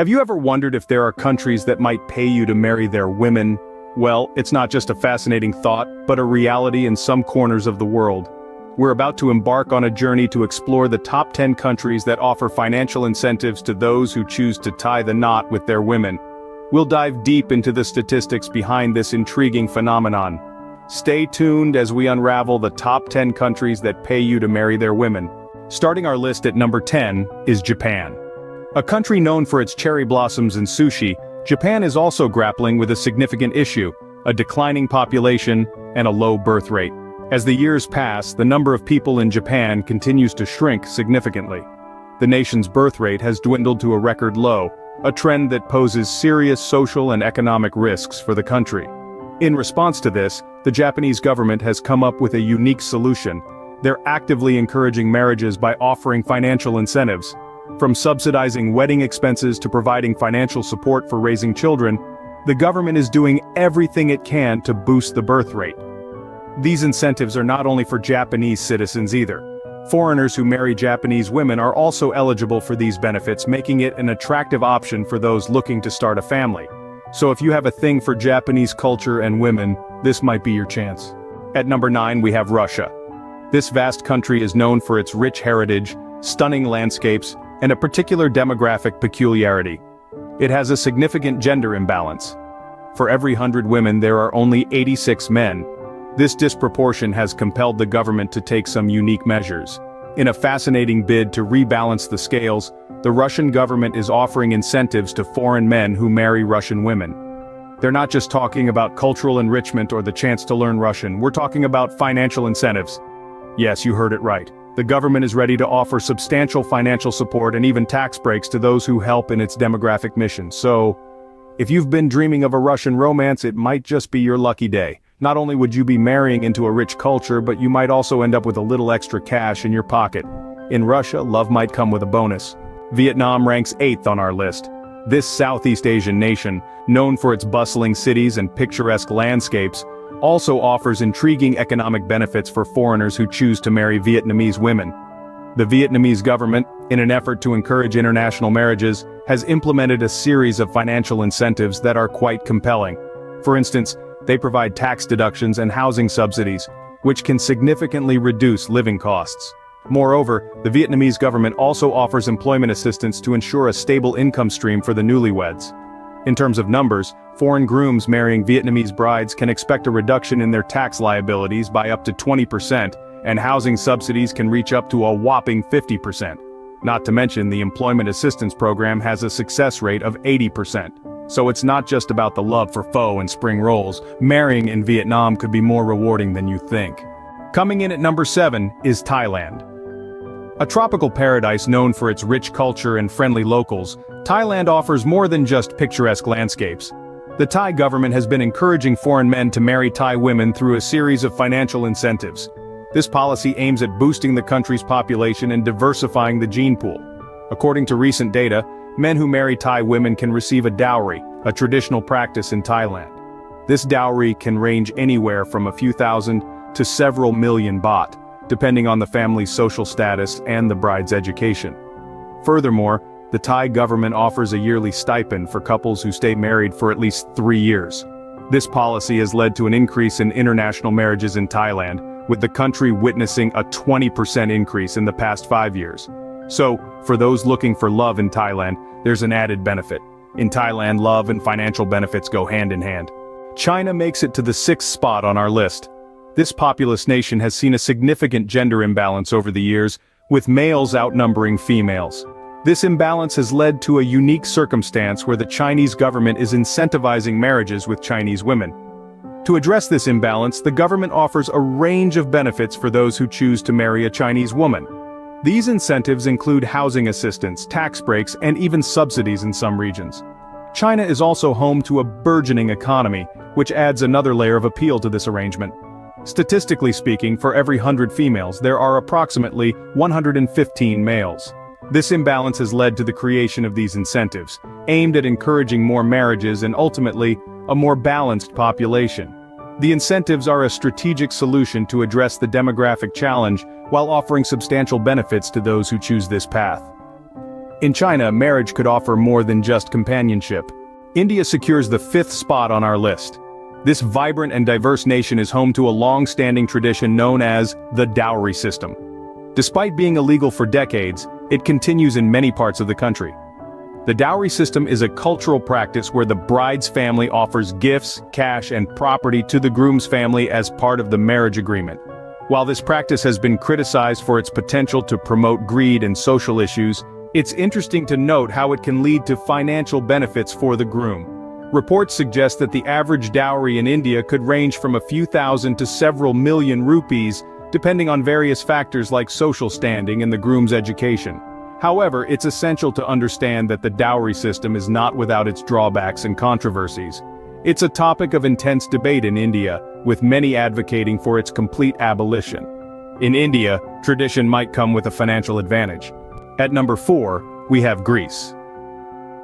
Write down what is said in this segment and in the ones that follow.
Have you ever wondered if there are countries that might pay you to marry their women? Well, it's not just a fascinating thought, but a reality in some corners of the world. We're about to embark on a journey to explore the top 10 countries that offer financial incentives to those who choose to tie the knot with their women. We'll dive deep into the statistics behind this intriguing phenomenon. Stay tuned as we unravel the top 10 countries that pay you to marry their women. Starting our list at number 10 is Japan. A country known for its cherry blossoms and sushi, Japan is also grappling with a significant issue, a declining population and a low birth rate. As the years pass, the number of people in Japan continues to shrink significantly. The nation's birth rate has dwindled to a record low, a trend that poses serious social and economic risks for the country. In response to this, the Japanese government has come up with a unique solution. They're actively encouraging marriages by offering financial incentives. From subsidizing wedding expenses to providing financial support for raising children, the government is doing everything it can to boost the birth rate. These incentives are not only for Japanese citizens either. Foreigners who marry Japanese women are also eligible for these benefits making it an attractive option for those looking to start a family. So if you have a thing for Japanese culture and women, this might be your chance. At number 9 we have Russia. This vast country is known for its rich heritage, stunning landscapes, and a particular demographic peculiarity. It has a significant gender imbalance. For every hundred women there are only 86 men, this disproportion has compelled the government to take some unique measures. In a fascinating bid to rebalance the scales, the Russian government is offering incentives to foreign men who marry Russian women. They're not just talking about cultural enrichment or the chance to learn Russian, we're talking about financial incentives. Yes, you heard it right. The government is ready to offer substantial financial support and even tax breaks to those who help in its demographic mission, so... If you've been dreaming of a Russian romance it might just be your lucky day. Not only would you be marrying into a rich culture but you might also end up with a little extra cash in your pocket. In Russia, love might come with a bonus. Vietnam ranks 8th on our list. This Southeast Asian nation, known for its bustling cities and picturesque landscapes, also offers intriguing economic benefits for foreigners who choose to marry Vietnamese women. The Vietnamese government, in an effort to encourage international marriages, has implemented a series of financial incentives that are quite compelling. For instance, they provide tax deductions and housing subsidies, which can significantly reduce living costs. Moreover, the Vietnamese government also offers employment assistance to ensure a stable income stream for the newlyweds. In terms of numbers, foreign grooms marrying Vietnamese brides can expect a reduction in their tax liabilities by up to 20%, and housing subsidies can reach up to a whopping 50%. Not to mention the Employment Assistance Program has a success rate of 80%. So it's not just about the love for pho and spring rolls, marrying in Vietnam could be more rewarding than you think. Coming in at number 7 is Thailand. A tropical paradise known for its rich culture and friendly locals, Thailand offers more than just picturesque landscapes. The Thai government has been encouraging foreign men to marry Thai women through a series of financial incentives. This policy aims at boosting the country's population and diversifying the gene pool. According to recent data, men who marry Thai women can receive a dowry, a traditional practice in Thailand. This dowry can range anywhere from a few thousand to several million baht, depending on the family's social status and the bride's education. Furthermore, the Thai government offers a yearly stipend for couples who stay married for at least three years. This policy has led to an increase in international marriages in Thailand, with the country witnessing a 20% increase in the past five years. So, for those looking for love in Thailand, there's an added benefit. In Thailand, love and financial benefits go hand in hand. China makes it to the sixth spot on our list. This populous nation has seen a significant gender imbalance over the years, with males outnumbering females. This imbalance has led to a unique circumstance where the Chinese government is incentivizing marriages with Chinese women. To address this imbalance, the government offers a range of benefits for those who choose to marry a Chinese woman. These incentives include housing assistance, tax breaks, and even subsidies in some regions. China is also home to a burgeoning economy, which adds another layer of appeal to this arrangement. Statistically speaking, for every 100 females there are approximately 115 males. This imbalance has led to the creation of these incentives, aimed at encouraging more marriages and ultimately, a more balanced population. The incentives are a strategic solution to address the demographic challenge while offering substantial benefits to those who choose this path. In China, marriage could offer more than just companionship. India secures the fifth spot on our list. This vibrant and diverse nation is home to a long-standing tradition known as the dowry system. Despite being illegal for decades, it continues in many parts of the country. The dowry system is a cultural practice where the bride's family offers gifts, cash and property to the groom's family as part of the marriage agreement. While this practice has been criticized for its potential to promote greed and social issues, it's interesting to note how it can lead to financial benefits for the groom. Reports suggest that the average dowry in India could range from a few thousand to several million rupees, depending on various factors like social standing and the groom's education. However, it's essential to understand that the dowry system is not without its drawbacks and controversies. It's a topic of intense debate in India, with many advocating for its complete abolition. In India, tradition might come with a financial advantage. At number 4, we have Greece.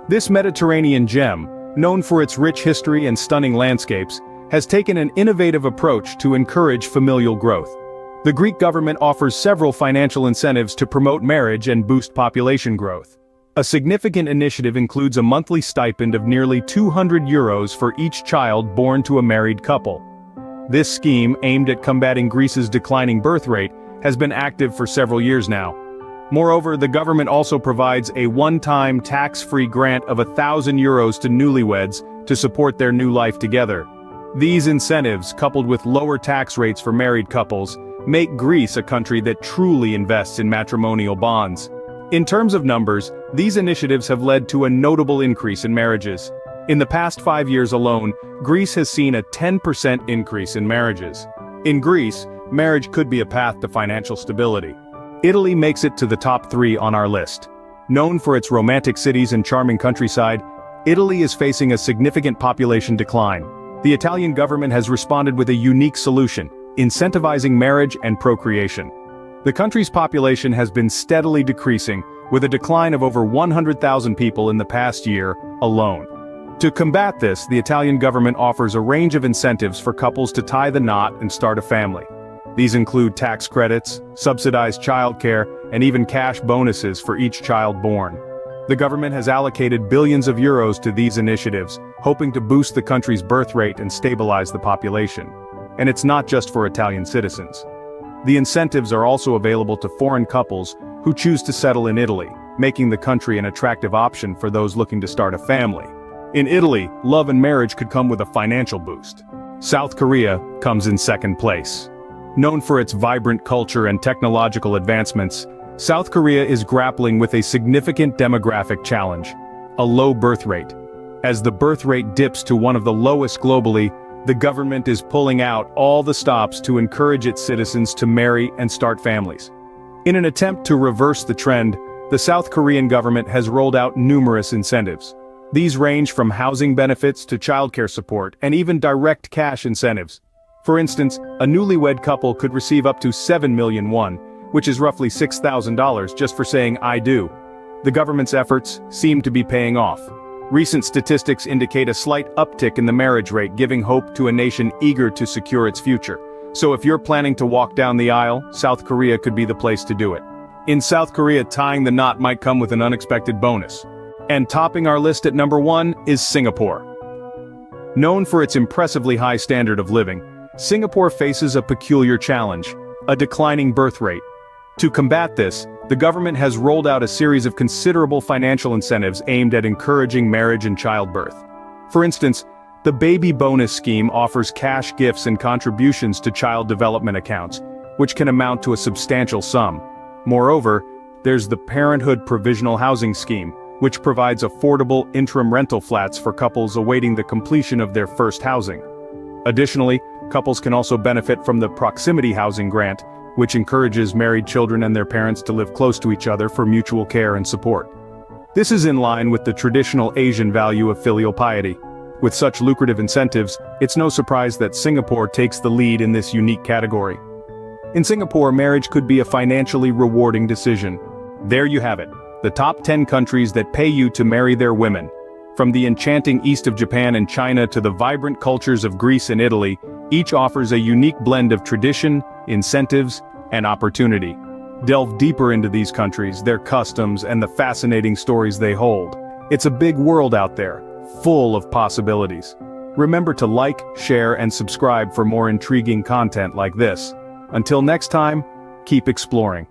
This Mediterranean gem, known for its rich history and stunning landscapes, has taken an innovative approach to encourage familial growth. The Greek government offers several financial incentives to promote marriage and boost population growth. A significant initiative includes a monthly stipend of nearly 200 euros for each child born to a married couple. This scheme, aimed at combating Greece's declining birth rate, has been active for several years now. Moreover, the government also provides a one-time tax-free grant of a thousand euros to newlyweds to support their new life together. These incentives, coupled with lower tax rates for married couples, make Greece a country that truly invests in matrimonial bonds. In terms of numbers, these initiatives have led to a notable increase in marriages. In the past five years alone, Greece has seen a 10% increase in marriages. In Greece, marriage could be a path to financial stability. Italy makes it to the top three on our list. Known for its romantic cities and charming countryside, Italy is facing a significant population decline. The Italian government has responded with a unique solution, incentivizing marriage and procreation. The country's population has been steadily decreasing, with a decline of over 100,000 people in the past year alone. To combat this, the Italian government offers a range of incentives for couples to tie the knot and start a family. These include tax credits, subsidized childcare, and even cash bonuses for each child born. The government has allocated billions of euros to these initiatives, hoping to boost the country's birth rate and stabilize the population. And it's not just for Italian citizens. The incentives are also available to foreign couples who choose to settle in Italy, making the country an attractive option for those looking to start a family. In Italy, love and marriage could come with a financial boost. South Korea comes in second place. Known for its vibrant culture and technological advancements, South Korea is grappling with a significant demographic challenge, a low birth rate. As the birth rate dips to one of the lowest globally, the government is pulling out all the stops to encourage its citizens to marry and start families. In an attempt to reverse the trend, the South Korean government has rolled out numerous incentives. These range from housing benefits to childcare support and even direct cash incentives. For instance, a newlywed couple could receive up to 7 million won, which is roughly $6,000 just for saying I do. The government's efforts seem to be paying off. Recent statistics indicate a slight uptick in the marriage rate giving hope to a nation eager to secure its future. So if you're planning to walk down the aisle, South Korea could be the place to do it. In South Korea tying the knot might come with an unexpected bonus. And topping our list at number one is Singapore. Known for its impressively high standard of living, Singapore faces a peculiar challenge, a declining birth rate. To combat this, the government has rolled out a series of considerable financial incentives aimed at encouraging marriage and childbirth. For instance, the Baby Bonus Scheme offers cash gifts and contributions to child development accounts, which can amount to a substantial sum. Moreover, there's the Parenthood Provisional Housing Scheme, which provides affordable interim rental flats for couples awaiting the completion of their first housing. Additionally, Couples can also benefit from the Proximity Housing Grant, which encourages married children and their parents to live close to each other for mutual care and support. This is in line with the traditional Asian value of filial piety. With such lucrative incentives, it's no surprise that Singapore takes the lead in this unique category. In Singapore, marriage could be a financially rewarding decision. There you have it, the top 10 countries that pay you to marry their women. From the enchanting east of Japan and China to the vibrant cultures of Greece and Italy, each offers a unique blend of tradition, incentives, and opportunity. Delve deeper into these countries, their customs, and the fascinating stories they hold. It's a big world out there, full of possibilities. Remember to like, share, and subscribe for more intriguing content like this. Until next time, keep exploring.